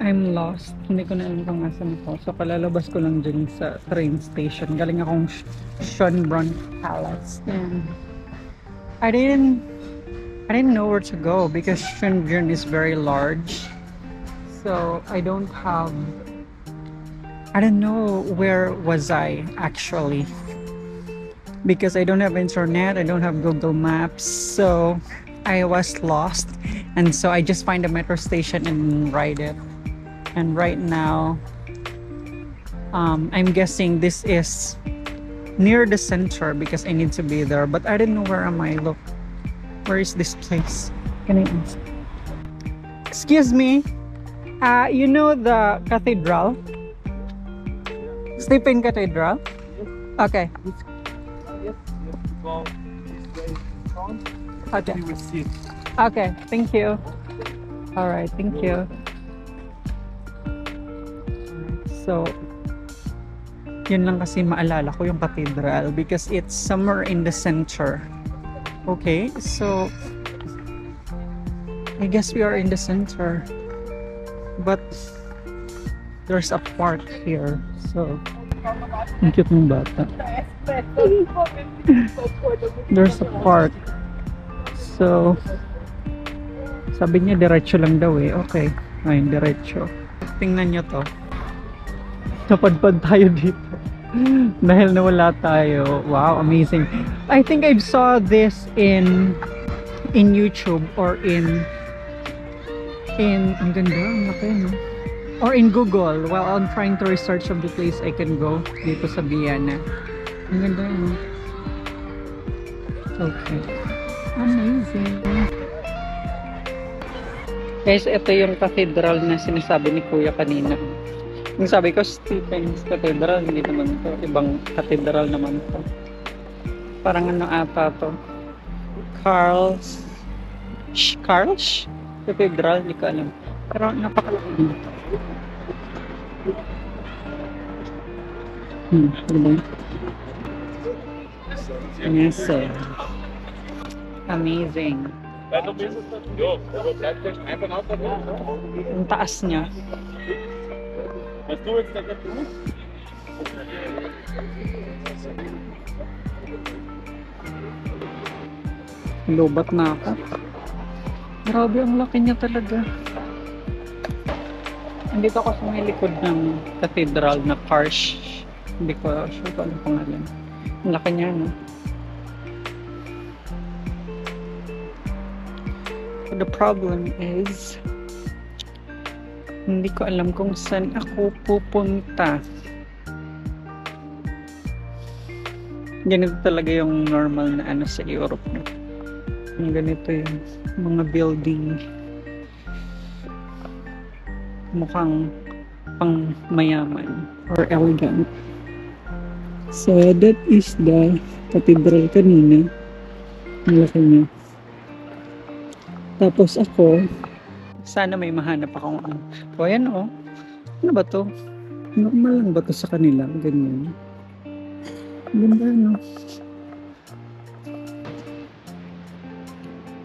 I'm lost. Hindi ko na alam kung asan ako. So, kalalabas ko lang dyan sa train station. Galing akong Sh- Schönbrunn Palace. And I didn't I didn't know where to go because Schönbrunn is very large. So, I don't have I don't know where was I actually. Because I don't have internet, I don't have Google Maps. So, I was lost. And so I just find a metro station and ride it. And right now, um, I'm guessing this is near the center because I need to be there. But I didn't know where am I. Look, where is this place? Can I ask? Excuse me. Uh, you know the cathedral? Stephen Cathedral? Okay. Yes, you have to go this way front. Okay. You will see. Okay. Thank you. All right. Thank you. So, yun lang kasi maalala ko yung cathedral because it's somewhere in the center. Okay, so I guess we are in the center. But there's a park here. So, ang cute ng bata. There's a park. So, sabi niya diretso lang daw eh. Okay. Ayun, diretso. Tingnan niyo to. Napadpad tayo dito. Dahil nawala tayo. Wow, amazing. I think I saw this in in YouTube or in in ang ganda, ang laki, no? Or in Google while I'm trying to research of the place I can go dito sa Vienna. Ang ganda, no? Okay. Amazing. Guys, ito yung cathedral na sinasabi ni Kuya kanina. Yung sabi ko, Stephen's Cathedral, hindi naman to. Ibang cathedral naman to. Parang ano ata to. Carl's... Sh Carl's Cathedral, hindi ko alam. Pero napakalaki din. Hmm, ano ba yun? Yes, sir. Amazing. Ang taas niya. Lobat na ako. Grabe, ang laki niya talaga. Andito ako sa may likod ng cathedral na Karsh. Hindi ko sure kung ano pangalan. Ang laki niya, no? The problem is, hindi ko alam kung saan ako pupunta. Ganito talaga yung normal na ano sa Europe. No? Ganito yung mga building. Mukhang pang mayaman or elegant. So, that is the cathedral kanina. Ang laki niya. Tapos ako, sana may mahanap akong ano. O, ayan o. Ano ba to? Normal lang ba to sa kanila? Ganyan. Ganda, no?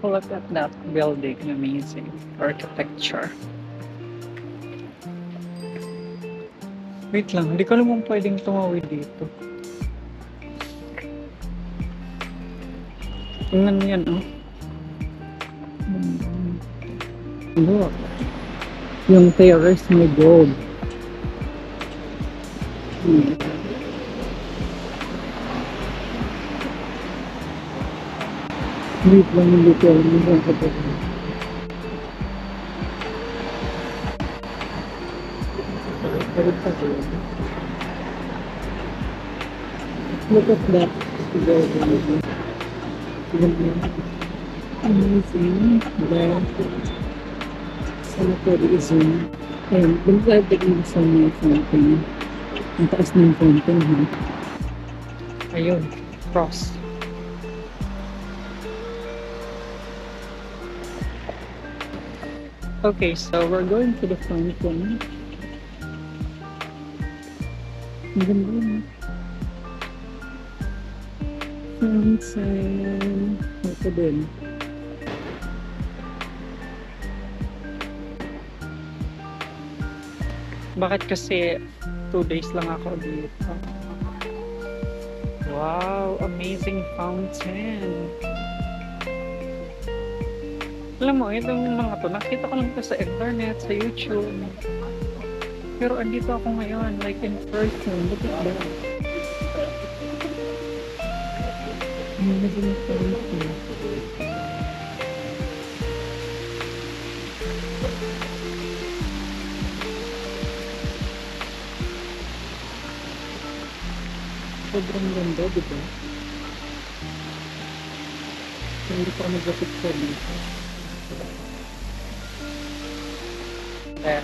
Look at that building. Amazing. Architecture. Wait lang. Hindi ko alam kung pwedeng tumawid dito. Tingnan mo yan, oh. Look. Yung terrace may gold. Hmm. Wait lang yung. Hindi lang. Look at that. Amazing. Sanatorism. Ayun, bumabagin sa may fountain. Ang taas ng fountain, ha? Ayun, cross. Okay, so we're going to the fountain. Ang ganda yun? Fountain. Ito din. Bakit kasi two days lang ako dito? Wow, amazing fountain. Alam mo, itong mga to, nakita ko lang to sa internet, sa YouTube. Pero andito ako ngayon, like in person. Look at that. Amazing fountain. Sobrang ganda, di ba? Hindi pa ako nag-picture dito. Eh.